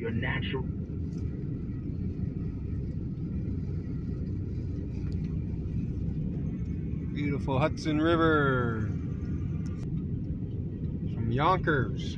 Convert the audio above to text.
your natural. Beautiful Hudson River from Yonkers.